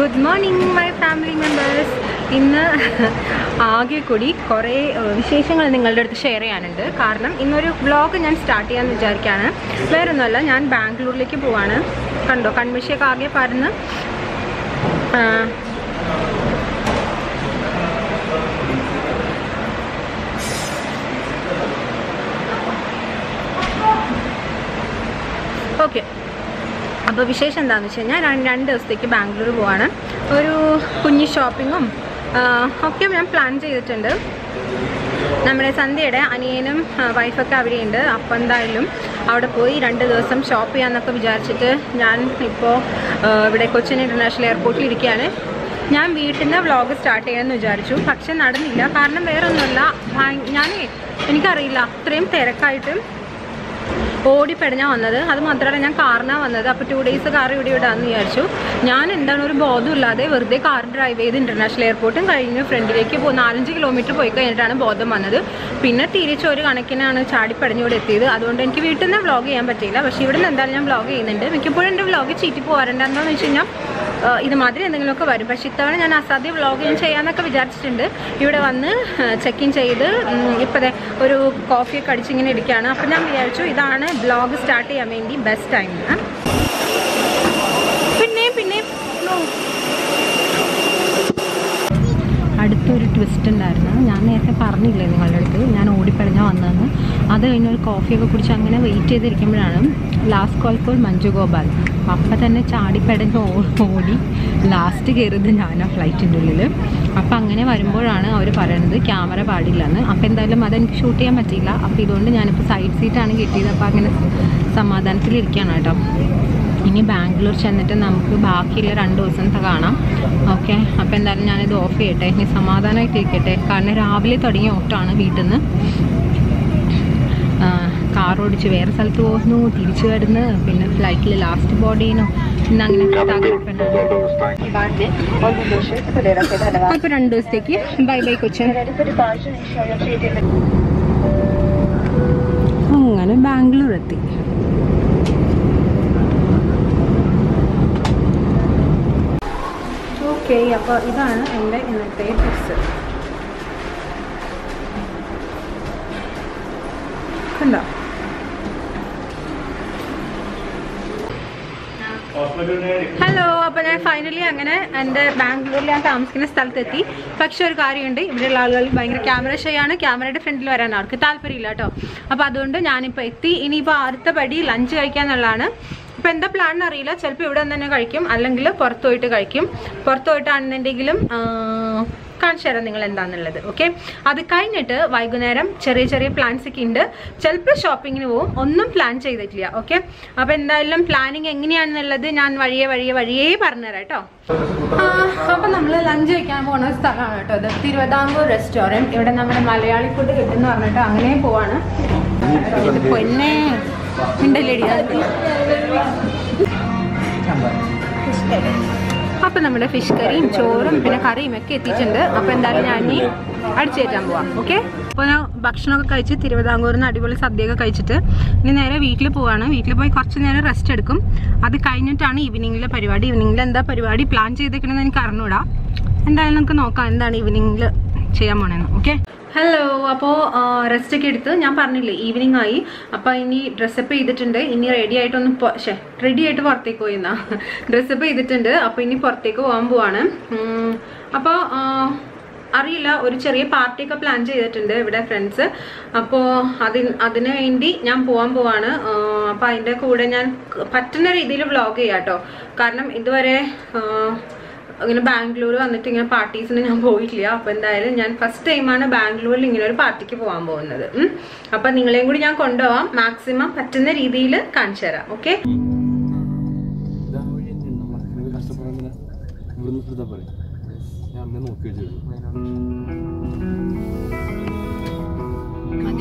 Good morning my family members ഇന്ന് ആകെ കൂടി കുറേ വിശേഷങ്ങൾ നിങ്ങളുടെ അടുത്ത് ഷെയർ ചെയ്യാനുണ്ട്. കാരണം ഇന്നൊരു വ്ളോഗ് ഞാൻ സ്റ്റാർട്ട് ചെയ്യാമെന്ന് വിചാരിക്കുകയാണ് വേറൊന്നുമല്ല ഞാൻ ബാംഗ്ലൂരിലേക്ക് പോവാണ്. കണ്ടോ കൺമിഷിയൊക്കെ ആകെ പരന്ന് ആ, ഓക്കെ അപ്പോൾ വിശേഷം എന്താണെന്ന് വെച്ച് കഴിഞ്ഞാൽ രണ്ട് ദിവസത്തേക്ക് ബാംഗ്ലൂർ പോവാണ്. ഒരു കുഞ്ഞു ഷോപ്പിങ്ങും ഒക്കെ ഞാൻ പ്ലാൻ ചെയ്തിട്ടുണ്ട്. നമ്മുടെ സന്ധ്യയുടെ അനിയനും വൈഫൊക്കെ അവിടെയുണ്ട് അപ്പം എന്തായാലും അവിടെ പോയി രണ്ട് ദിവസം ഷോപ്പ് ചെയ്യാമെന്നൊക്കെ വിചാരിച്ചിട്ട് ഞാൻ ഇപ്പോൾ ഇവിടെ കൊച്ചിൻ ഇന്റർനാഷണൽ എയർപോർട്ടിൽ ഇരിക്കുകയാണ് ഞാൻ വീട്ടിൽ നിന്ന് വ്ളോഗ് സ്റ്റാർട്ട് ചെയ്യാമെന്ന് വിചാരിച്ചു. പക്ഷെ നടന്നില്ല. കാരണം വേറൊന്നുമില്ല. ഞാനേ എനിക്കറിയില്ല. അത്രയും തിരക്കായിട്ട് ഓടിപ്പെടഞ്ഞാ വന്നത്. അത് മാത്രമല്ല ഞാൻ കാറിനാണ് വന്നത്. അപ്പോൾ ടു ഡേയ്സ് കാർ ഇവിടെ ഇടാന്ന് വിചാരിച്ചു. ഞാൻ എന്താണ് ഒരു ബോധമില്ലാതെ വെറുതെ കാർ ഡ്രൈവ് ചെയ്ത് ഇന്റർനാഷണൽ എയർപോർട്ടും കഴിഞ്ഞ്. ഫ്രണ്ടിലേക്ക് പോ നാലഞ്ച് കിലോമീറ്റർ പോയി കഴിഞ്ഞിട്ടാണ് ബോധം വന്നത്. പിന്നെ തിരിച്ച് ഒരു കണക്കിനാണ് ചാടിപ്പടഞ്ഞ് ഇവിടെ എത്തിയത്. അതുകൊണ്ട് എനിക്ക് വീട്ടിൽ നിന്ന് വ്ളോഗ് ചെയ്യാൻ പറ്റിയില്ല. പക്ഷേ ഇവിടെ നിന്ന് എന്തായാലും ഞാൻ വ്ളോഗ് ചെയ്യുന്നുണ്ട്. മിക്കപ്പോഴും എന്റെ വ്ളോഗ് ചീറ്റി പോകാറുണ്ടെന്താണെന്ന് വെച്ച് കഴിഞ്ഞാൽ ഇതുമാതിരി എന്തെങ്കിലുമൊക്കെ വരും. പക്ഷെ ഇത്തവണ ഞാൻ അസാധ്യ വ്ളോഗിങ് ചെയ്യാന്നൊക്കെ വിചാരിച്ചിട്ടുണ്ട്. ഇവിടെ വന്ന് ചെക്ക് ഇൻ ചെയ്ത് ഇപ്പോൾ ഒരു കോഫിയൊക്കെ അടിച്ചിങ്ങനെ ഇരിക്കുകയാണ് അപ്പം ഞാൻ വിചാരിച്ചു ഇതാണ് ബ്ലോഗ് സ്റ്റാർട്ട് ചെയ്യാൻ വേണ്ടി ബെസ്റ്റ് ടൈം പിന്നെ പിന്നെ അടുത്തൊരു ട്വിസ്റ്റ് ഉണ്ടായിരുന്നു. ഞാൻ നേരത്തെ പറഞ്ഞില്ലേ നിങ്ങളുടെ അടുത്ത്? ഞാൻ ഓടിപ്പടഞ്ഞാൽ വന്നതെന്ന്. അത് കഴിഞ്ഞ് ഒരു കോഫിയൊക്കെ കുടിച്ച് അങ്ങനെ wait ചെയ്തിരിക്കുമ്പോഴാണ് last call for Manju Gopal അപ്പം തന്നെ ചാടിപ്പടഞ്ഞ് ഓടി ലാസ്റ്റ് കയറിയത് ഞാൻ ആ ഫ്ലൈറ്റിന്റെ ഉള്ളിൽ അപ്പം അങ്ങനെ വരുമ്പോഴാണ് അവർ പറയുന്നത് ക്യാമറ പാടില്ല എന്ന് അപ്പം എന്തായാലും അതെനിക്ക് ഷൂട്ട് ചെയ്യാൻ പറ്റിയില്ല. അപ്പോൾ ഇതുകൊണ്ട് ഞാനിപ്പോൾ സൈഡ് സീറ്റാണ് കിട്ടിയത്. അപ്പോൾ അങ്ങനെ സമാധാനത്തിലിരിക്കുകയാണ് കേട്ടോ. ഇനി ബാംഗ്ലൂർ ചെന്നിട്ട് നമുക്ക് ബാക്കിയുള്ള രണ്ട് ദിവസത്തെ കാണാം. ഓക്കെ അപ്പോൾ എന്തായാലും ഞാനിത് ഓഫ് ചെയ്യട്ടെ. ഇനി സമാധാനമായിട്ടിരിക്കട്ടെ കാരണം രാവിലെ തുടങ്ങിയ ഓട്ടമാണ് വീട്ടിൽ നിന്ന് കാർ ഓടിച്ച് വേറെ സ്ഥലത്ത് പോകുന്നു തിരിച്ചു വരുന്നു പിന്നെ ഫ്ലൈറ്റിൽ ലാസ്റ്റ് ബോർഡ് ചെയ്യണോ ഇന്ന് അങ്ങനെ അപ്പൊ രണ്ടു രണ്ട് ദിവസത്തേക്ക്. ബൈ ബൈ കൊച്ചൻ. അങ്ങനെ ബാംഗ്ലൂർ എത്തി. ഓക്കെ അപ്പോൾ ഇതാണ് എന്റെ ഇന്നത്തെ ഡ്രസ്സ് കണ്ടോ? ഹലോ അപ്പോൾ ഞാൻ ഫൈനലി അങ്ങനെ എന്റെ ബാംഗ്ലൂരിൽ ഞാൻ താമസിക്കുന്ന സ്ഥലത്തെത്തി. പക്ഷെ ഒരു കാര്യമുണ്ട്. ഇവിടെയുള്ള ആളുകൾ ഭയങ്കര ക്യാമറ ഷെയാണ് ക്യാമറയുടെ ഫ്രണ്ടിൽ വരാൻ അവർക്ക് താല്പര്യമില്ല കേട്ടോ. അപ്പോൾ അതുകൊണ്ട് ഞാനിപ്പോൾ എത്തി. ഇനിയിപ്പോൾ അടുത്ത പടി ലഞ്ച് കഴിക്കാന്നുള്ളതാണ് ഇപ്പം എന്താ പ്ലാൻ അറിയില്ല. ചിലപ്പോൾ ഇവിടെ തന്നെ കഴിക്കും. അല്ലെങ്കിൽ പുറത്തു പോയിട്ട് കഴിക്കും. പുറത്തു പോയിട്ടാണെന്നുണ്ടെങ്കിലും കാണിച്ചു തരാം നിങ്ങൾ എന്താണെന്നുള്ളത് ഓക്കെ അത് കഴിഞ്ഞിട്ട് വൈകുന്നേരം ചെറിയ ചെറിയ പ്ലാൻസ് ഒക്കെ ഉണ്ട്. ചിലപ്പോൾ ഷോപ്പിങ്ങിന് പോവും ഒന്നും പ്ലാൻ ചെയ്തിട്ടില്ല ഓക്കെ അപ്പോൾ എന്തായാലും പ്ലാനിങ് എങ്ങനെയാണെന്നുള്ളത് ഞാൻ വഴിയെ വഴിയെ വഴിയേ പറഞ്ഞുതരാം കേട്ടോ. അപ്പം നമ്മൾ ലഞ്ച് കഴിക്കാൻ പോകുന്ന സ്ഥലമാണ് കേട്ടോ ഇത്. തിരുവിതാംകൂർ റെസ്റ്റോറന്റ് ഇവിടെ നമ്മുടെ മലയാളി ഫുഡ് കിട്ടുമെന്ന് പറഞ്ഞിട്ട് അങ്ങനെ പോവാണ്. ഇത് പൊന്നെ ഉണ്ടല്ലേടി അപ്പം നമ്മുടെ ഫിഷ് കറിയും ചോറും പിന്നെ കറിയും ഒക്കെ എത്തിയിട്ടുണ്ട്. അപ്പം എന്തായാലും ഞാൻ ഇനി അടിച്ചേറ്റാൻ പോവാം. ഓക്കെ അപ്പോൾ ഞാൻ ഭക്ഷണമൊക്കെ കഴിച്ച് തിരുവിതാംകൂറിൽ നിന്ന് അടിപൊളി സദ്യയൊക്കെ കഴിച്ചിട്ട് ഇനി നേരെ വീട്ടിൽ പോവാണ്. വീട്ടിൽ പോയി കുറച്ച് നേരം റെസ്റ്റ് എടുക്കും. അത് കഴിഞ്ഞിട്ടാണ് ഈവനിങ്ങിലെ പരിപാടി. ഈവനിങ്ങിൽ എന്താ പരിപാടി? പ്ലാൻ ചെയ്തേക്കണമെന്ന് എനിക്ക് അറിഞ്ഞൂടാ. എന്തായാലും നമുക്ക് നോക്കാം. എന്താണ് ഈവനിങ്ങിൽ ചെയ്യാൻ പോണേന്ന് ഓക്കെ ഹലോ അപ്പോൾ റെസ്റ്റ് ഒക്കെ എടുത്ത് ഞാൻ പറഞ്ഞില്ലേ ഈവനിങ് ആയി. അപ്പോൾ ഇനി ഡ്രസ്സപ്പ് ചെയ്തിട്ടുണ്ട്. ഇനി റെഡി ആയിട്ടൊന്ന് പക്ഷേ റെഡി ആയിട്ട് പുറത്തേക്ക് പോയി എന്നാ. ഡ്രസ്സപ്പ് ചെയ്തിട്ടുണ്ട്. അപ്പോൾ ഇനി പുറത്തേക്ക് പോകാൻ പോവാണ്. അപ്പോൾ അറിയില്ല ഒരു ചെറിയ പാർട്ടിയൊക്കെ പ്ലാൻ ചെയ്തിട്ടുണ്ട് ഇവിടെ ഫ്രണ്ട്സ് അപ്പോൾ അതിന് അതിന് വേണ്ടി ഞാൻ പോകാൻ പോവാണ്. അപ്പോൾ അതിന്റെ കൂടെ ഞാൻ പറ്റുന്ന രീതിയിൽ വ്ളോഗ് ചെയ്യാം കാരണം ഇതുവരെ ഇങ്ങനെ ബാംഗ്ലൂർ വന്നിട്ട് ഇങ്ങനെ പാർട്ടീസിന് ഞാൻ പോയിട്ടില്ല. അപ്പോൾ എന്തായാലും ഞാൻ ഫസ്റ്റ് ടൈമാണ് ബാംഗ്ലൂരിൽ ഇങ്ങനെ ഒരു പാർട്ടിക്ക് പോകാൻ പോകുന്നത്. അപ്പൊ നിങ്ങളെയും കൂടി ഞാൻ കൊണ്ടുപോവാം. മാക്സിമം പറ്റുന്ന രീതിയിൽ കാണിച്ചു തരാം. ഓക്കെ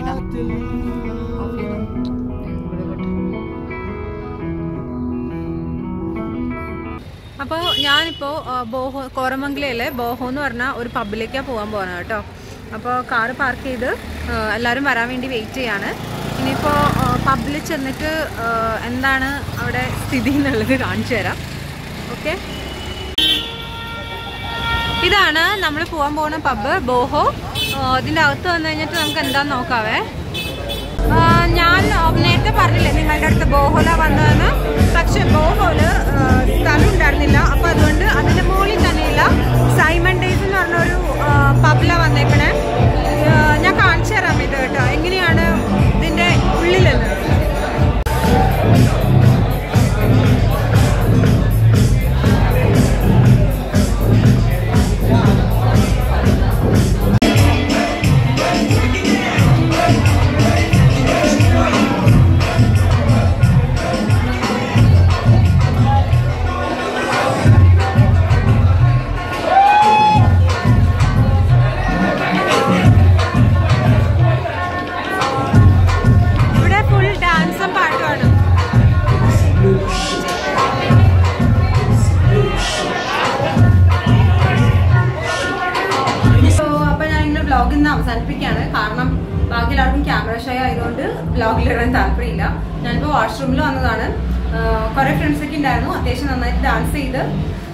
ഇതാ അപ്പോൾ ഞാനിപ്പോൾ ബോഹോ കോരമംഗലയിലെ ബോഹോ എന്ന് പറഞ്ഞ ഒരു പബ്ബിലേക്കാണ് പോകാൻ പോകുന്നത് കേട്ടോ. അപ്പോൾ കാറ് പാർക്ക് ചെയ്ത് എല്ലാവരും വരാൻ വേണ്ടി വെയിറ്റ് ചെയ്യാണ്. ഇനിയിപ്പോൾ പബ്ബിൽ ചെന്നിട്ട് എന്താണ് അവിടെ സ്ഥിതി എന്നുള്ളത് കാണിച്ചു തരാം. ഓക്കെ? ഇതാണ് നമ്മൾ പോകാൻ പോകുന്ന പബ്ബ് ബോഹോ. ഇതിന്റെ അകത്ത് വന്നു കഴിഞ്ഞിട്ട് നമുക്ക് എന്താണെന്ന് നോക്കാവേ? ഞാൻ നേരത്തെ പറഞ്ഞില്ലേ നിങ്ങളുടെ അടുത്ത് ബോഹോല വന്നതെന്ന്? പക്ഷെ ബോഹോൽ സ്ഥലം ഉണ്ടായിരുന്നില്ല അപ്പൊ അതുകൊണ്ട് അതിന്റെ മുകളിൽ തന്നെയില്ല സൈമൺ ഡേയ്സ് എന്ന് പറഞ്ഞൊരു പബ്ല വന്നേക്കണേ. വ്ലോഗ് ഇന്ന് അവസാനിപ്പിക്കുകയാണ്. കാരണം ബാക്കി എല്ലാവർക്കും ക്യാമറ ഷോ ആയതുകൊണ്ട് വ്ലോഗിൽ ഇടാൻ താല്പര്യമില്ല. ഞാനിപ്പോൾ വാഷ്റൂമിൽ വന്നതാണ്. കുറെ ഫ്രണ്ട്സൊക്കെ ഉണ്ടായിരുന്നു. അത്യാവശ്യം നന്നായിട്ട് ഡാൻസ് ചെയ്ത്.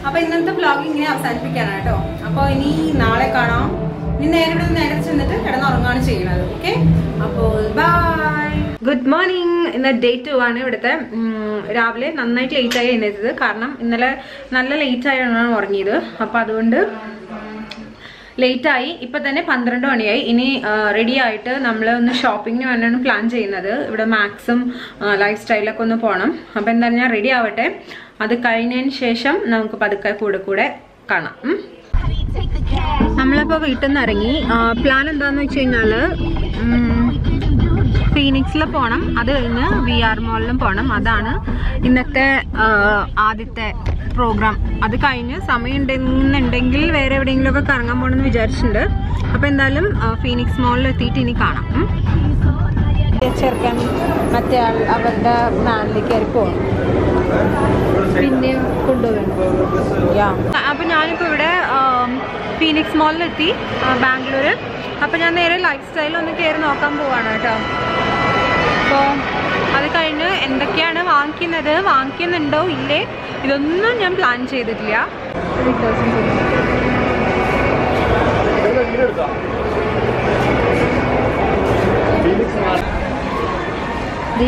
അപ്പൊ ഇന്നത്തെ വ്ലോഗ് ഇങ്ങനെ അവസാനിപ്പിക്കാനാണ് കേട്ടോ. അപ്പോൾ ഇനി നാളെ കാണാം. ഇനി നേരെ ഇവിടെ നേരെ ചെന്നിട്ട് കിടന്നുറങ്ങാണ് ചെയ്യുന്നത്. ഓക്കെ അപ്പോൾ ബൈ ഗുഡ് മോർണിംഗ് ഇന്ന് ഡേ ടു ആണ് ഇവിടുത്തെ. രാവിലെ നന്നായിട്ട് ലേറ്റ് ആയി എഴുന്നേറ്റത്. കാരണം ഇന്നലെ നല്ല ലേറ്റ് ആയാണ് ഉറങ്ങിയത്. അപ്പൊ അതുകൊണ്ട് ലേറ്റായി ഇപ്പൊ തന്നെ പന്ത്രണ്ട് മണിയായി. ഇനി റെഡി ആയിട്ട് നമ്മൾ ഒന്ന് ഷോപ്പിങ്ങിന് വേണ്ടിയാണ് പ്ലാൻ ചെയ്യുന്നത്. ഇവിടെ മാക്സും ലൈഫ് സ്റ്റൈലൊക്കെ ഒന്ന് പോകണം അപ്പൊ എന്തായാലും ഞാൻ റെഡി ആവട്ടെ. അത് കഴിഞ്ഞതിന് ശേഷം നമുക്ക് പതുക്കെ കൂടെ കൂടെ കാണാം. നമ്മളിപ്പോ വീട്ടിൽ നിന്ന് ഇറങ്ങി പ്ലാൻ എന്താന്ന് വെച്ച് കഴിഞ്ഞാൽ ഫീനിക്സിൽ പോണം. അത് കഴിഞ്ഞ് വി ആർ മോളിലും പോണം. അതാണ് ഇന്നത്തെ ആദ്യത്തെ പ്രോഗ്രാം അത് കഴിഞ്ഞ് സമയം ഉണ്ടെന്നുണ്ടെങ്കിൽ വേറെ എവിടെയെങ്കിലും ഒക്കെ കറങ്ങാൻ പോകണമെന്ന് വിചാരിച്ചിട്ടുണ്ട്. അപ്പോൾ എന്തായാലും ഫീനിക്സ് മോളിൽ എത്തിയിട്ട് ഇനി കാണാം. ചെറുക്കൻ മറ്റേ ആൾ അവരുടെ നാട്ടിലേക്ക് കയറി പോകണം പിന്നെ കൊണ്ടുപോകണം. അപ്പൊ ഞാനിപ്പോ ഇവിടെ ഫീനിക്സ് മോളിലെത്തി ബാംഗ്ലൂര്. അപ്പൊ ഞാൻ നേരെ ലൈഫ് സ്റ്റൈൽ ഒന്ന് കയറി നോക്കാൻ പോവാണ് കേട്ടോ. അപ്പോൾ അത് കഴിഞ്ഞ് എന്തൊക്കെയാണ് വാങ്ങിക്കുന്നത് വാങ്ങിക്കുന്നുണ്ടോ ഇല്ലേ? ഇതൊന്നും ഞാൻ പ്ലാൻ ചെയ്തിട്ടില്ല.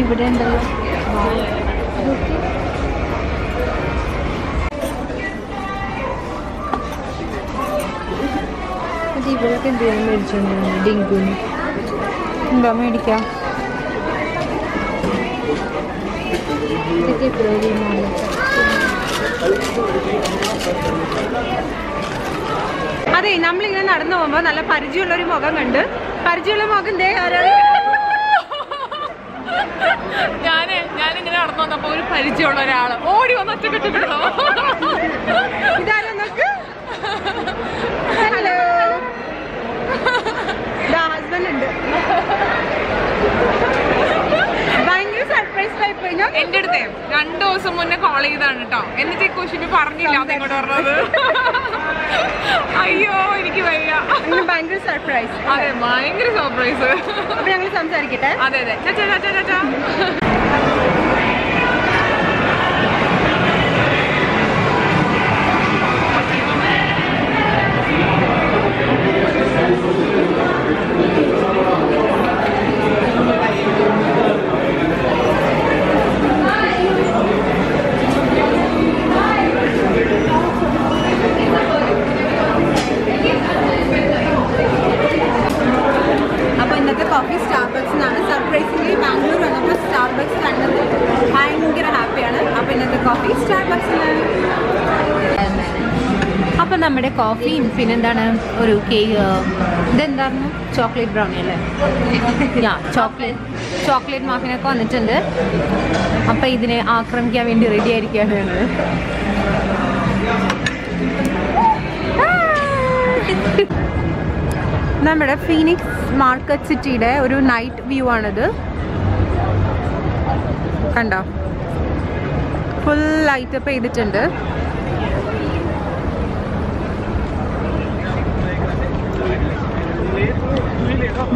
ഇവിടെ ഉണ്ടല്ലോ ഇത് ഇവരൊക്കെ എന്ത് ചെയ്യാൻ മേടിച്ചോണ്ടിരുന്നു ഡിങ്കുന് എന്താ മേടിക്കാം? ഇതൊക്കെ അതെ നമ്മളിങ്ങനെ നടന്നു പോകുമ്പോ നല്ല പരിചയമുള്ള ഒരു മുഖം കണ്ട്. പരിചയമുള്ള മുഖം ദേ ഞാൻ ഞാനിങ്ങനെ നടന്നു വന്നപ്പോ ഒരു പരിചയമുള്ള ഒരാൾ. ഓടി വന്ന് ഒറ്റക്കെട്ടിട്ടുണ്ടോ ഇതാരാ നോക്ക് ഹലോ ഹസ്ബൻഡ് ഉണ്ട് ഭയങ്കര സർപ്രൈസ് ആയി പോയി ഞാൻ എന്റെ അടുത്ത് രണ്ടു ദിവസം മുന്നേ കോൾ ചെയ്താണ് കേട്ടോ. എന്നിട്ട് ഈ കുശിന് പറഞ്ഞില്ല അത് ഇങ്ങോട്ട് പറഞ്ഞത്. അയ്യോ എനിക്ക് വയ്യ. ഭയങ്കര സർപ്രൈസ് അതെ ഭയങ്കര സർപ്രൈസ് ഞങ്ങൾ സംസാരിക്കട്ടെ? അതെ അതെ. ചച്ചാ ചാച്ചാ Thank അപ്പൊ നമ്മുടെ കോഫിയും പിന്നെന്താണ് ഒരു കേക്ക് ഇതെന്താണ് ചോക്ലേറ്റ് ബ്രൗണി അല്ലേ? ഞാൻ ചോക്ലേറ്റ് ചോക്ലേറ്റ് മാഫിനൊക്കെ വന്നിട്ടുണ്ട്. അപ്പൊ ഇതിനെ ആക്രമിക്കാൻ വേണ്ടി റെഡി ആയിരിക്കുകയാണ് ഞങ്ങൾ നമ്മുടെ ഫീനിക്സ് മാർക്കറ്റ് സിറ്റിയുടെ ഒരു നൈറ്റ് വ്യൂ ആണിത്. കണ്ടോ? ഫുൾ ലൈറ്റപ്പ് ചെയ്തിട്ടുണ്ട്.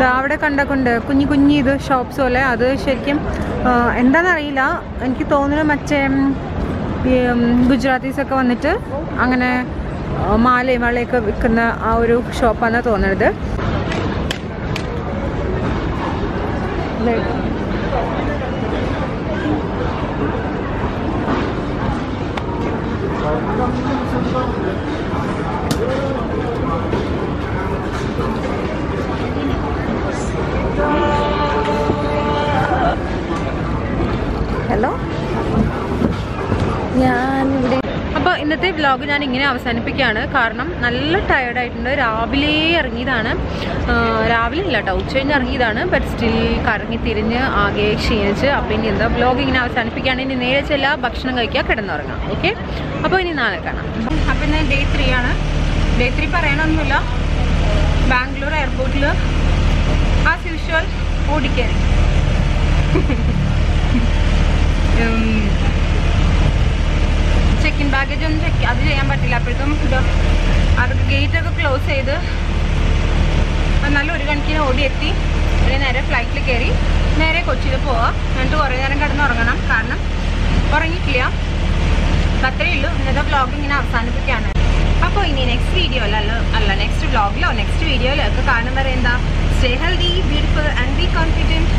ദാ അവിടെ കണ്ടൊക്കെ കുഞ്ഞു കുഞ്ഞു ഇത് ഷോപ്സ് പോലെ. അത് ശരിക്കും എന്താണെന്നറിയില്ല എനിക്ക് തോന്നുന്നു മറ്റേ ഉം, ഈ ഗുജറാത്തീസ് ഒക്കെ വന്നിട്ട് അങ്ങനെ മാലയും വളയൊക്കെ വിൽക്കുന്ന ആ ഒരു ഷോപ്പാണെന്നാണ് തോന്നുന്നത് ഹലോ വ്ലോഗ് ഞാൻ ഇങ്ങനെ അവസാനിപ്പിക്കുകയാണ്. കാരണം നല്ല ടയേർഡ് ആയിട്ടുണ്ട്. രാവിലെ ഇറങ്ങിയതാണ്. രാവിലെ ഇല്ല കേട്ടോ ഉച്ച കഴിഞ്ഞ് ഇറങ്ങിയതാണ്. ബട്ട് സ്റ്റിൽ കറങ്ങി തിരിഞ്ഞ് ആകെ ക്ഷീണിച്ച്. അപ്പോൾ ഇനി എന്താ വ്ളോഗ് ഇങ്ങനെ അവസാനിപ്പിക്കുകയാണ്. ഇനി നേരെ ചെല്ല ഭക്ഷണം കഴിക്കുക കിടന്നുറങ്ങാം ഓക്കെ അപ്പോൾ ഇനി നാളെ കാണാം. അപ്പോൾ ഇന്ന് ഡേ ത്രീ ആണ്. ഡേ ത്രീ പറയണമൊന്നുമില്ല ബാംഗ്ലൂർ എയർപോർട്ടിൽ ആസ് യൂഷ്വൽ ഓടിക്കയറി ചെക്ക് ഇൻ ബാഗേജ് ഒന്നും ചെക്ക് അത് ചെയ്യാൻ പറ്റില്ല. അപ്പോഴത്തും ഇത് അതൊക്കെ ഗേറ്റ് ഒക്കെ ക്ലോസ് ചെയ്ത് നല്ല ഒരു കണക്കിന് എത്തി പിന്നെ നേരെ ഫ്ലൈറ്റിൽ കയറി നേരെ കൊച്ചിയിൽ പോവാം. എന്നിട്ട് കുറേ നേരം കിടന്ന് ഉറങ്ങണം. കാരണം ഉറങ്ങിയിട്ടില്ല അപ്പം അത്രയേ ഉള്ളൂ. ഇന്നത്തെ വ്ളോഗ് ഇങ്ങനെ അവസാനിപ്പിക്കുകയാണ്. അപ്പോൾ ഇനി നെക്സ്റ്റ് വീഡിയോയിലല്ലോ അല്ല നെക്സ്റ്റ് വ്ളോഗിലോ നെക്സ്റ്റ് വീഡിയോയിലോ ഒക്കെ കാണുമ്പോൾ എന്താ. Stay healthy beautiful and be confident